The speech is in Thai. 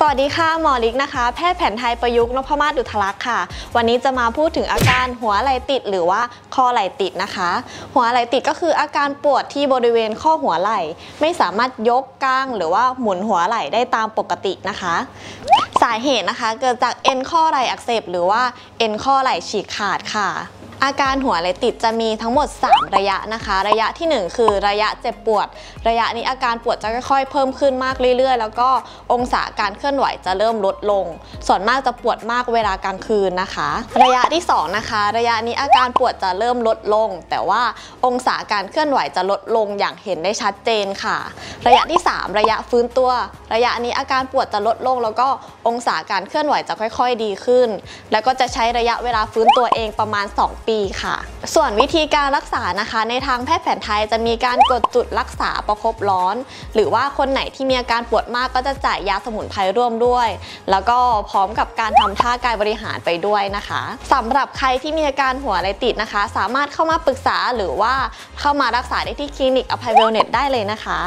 สวัสดีค่ะหมอลิกนะคะ แพทย์แผนไทยประยุกต์นพมาศดุทลักษ์ค่ะ วันนี้จะมาพูดถึงอาการหัวไหล่ติดหรือว่าข้อไหล่ติดนะคะ หัวไหล่ติดก็คืออาการปวดที่บริเวณข้อหัวไหล่ ไม่สามารถยกกางหรือว่าหมุนหัวไหล่ได้ตามปกตินะคะ สาเหตุนะคะเกิดจากเอ็นข้อไหล่อักเสบหรือว่าเอ็นข้อไหล่ฉีกขาดค่ะ อาการหัวไหล่ติดจะมีทั้งหมด 3 ระยะนะคะ ระยะทีหนึ่1 คือระยะเจ็บปวด ระยะนี้อาการปวดจะค่อยๆ เพิ่มขึ้นมากเรื่อยๆ แล้วก็องศาการเคลื่อนไหวจะเริ่มลดลง ส่วนมากจะปวดมากเวลากลางคืนนะคะ ระยะที่ 2 นะคะ ระยะนี้อาการปวดจะเริ่มลดลง แต่ว่าองศาการเคลื่อนไหวจะลดลงอย่างเห็นได้ชัดเจนค่ะ ระยะที่ 3 ระยะฟื้นตัว ระยะนี้อาการปวดจะลดลง แล้วก็องศาการเคลื่อนไหวจะค่อย ๆ ดีขึ้น แล้วก็จะใช้ระยะเวลาฟื้นตัวเองประมาณ 2ปีค่ะ ส่วนวิธีการรักษานะคะ ในทางแพทย์แผนไทยจะมีการกดจุดรักษาประคบร้อน หรือว่าคนไหนที่มีอาการปวดมากก็จะจ่ายยาสมุนไพรร่วมด้วย แล้วก็พร้อมกับการทำท่ากายบริหารไปด้วยนะคะสำหรับใครที่มีอาการหัวไหล่ติดนะคะ สามารถเข้ามาปรึกษาหรือว่าเข้ามารักษาได้ที่คลินิกอภัยเวลเน็ตได้เลยนะคะ